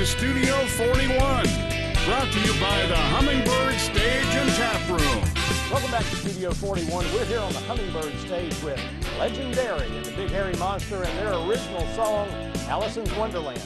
to Studio 41, brought to you by the Hummingbird Stage and Tap Room. Welcome back to Studio 41. We're here on the Hummingbird stage with LegenDerry and the Big Hairy Monster and their original song, Allison's Wonderland.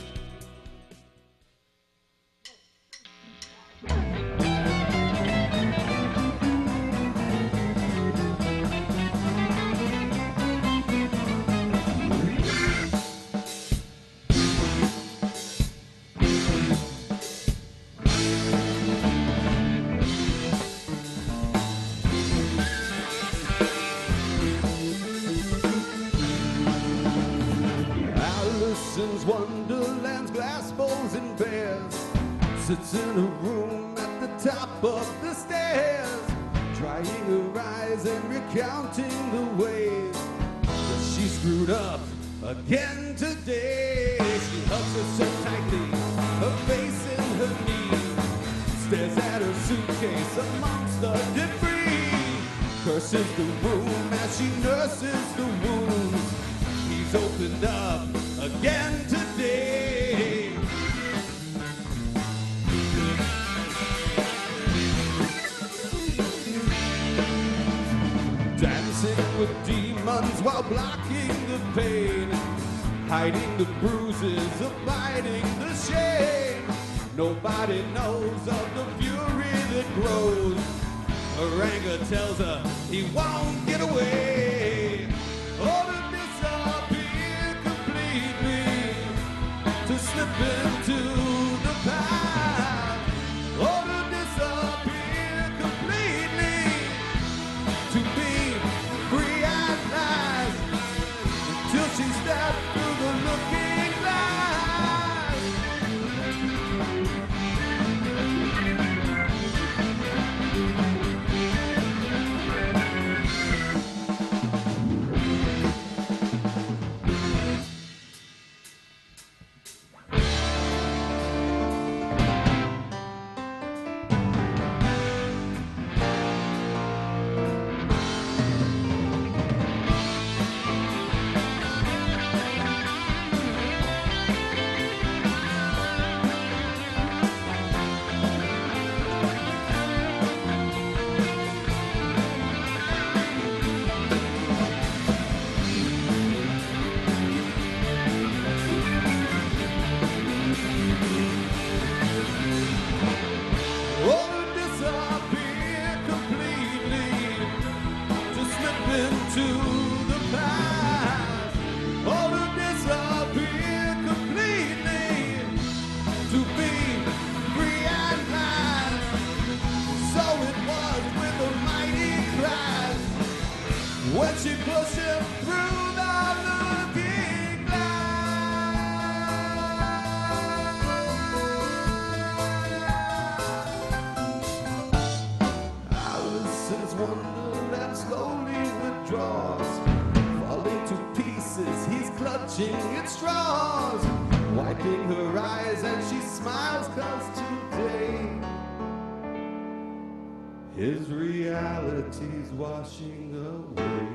Allison's Wonderland's glass bowls and bears sits in a room at the top of the stairs, drying her eyes and recounting the ways that she screwed up again today. She hugs herself tightly, her face in her knees, stares at her suitcase amongst the debris, curses the room as she nurses the wounds. Opened up again today. Dancing with demons while blocking the pain, hiding the bruises, abiding the shame. Nobody knows of the fury that grows. Her anger tells her he won't get away. Slip into the past. Allison's wonderland slowly withdraws, falling to pieces. He's clutching at straws, wiping her eyes, and she smiles smiles 'cause today his reality's washing away.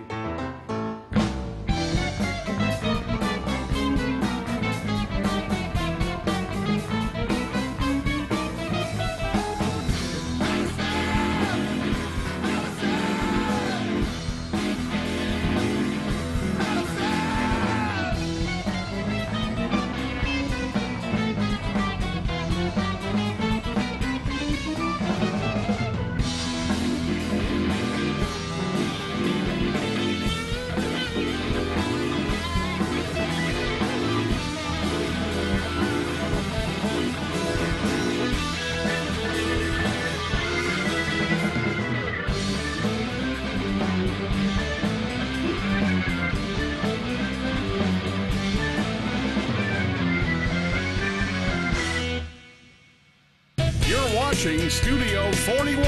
Studio 41,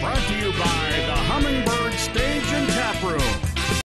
brought to you by the Hummingbird Stage and Tap Room.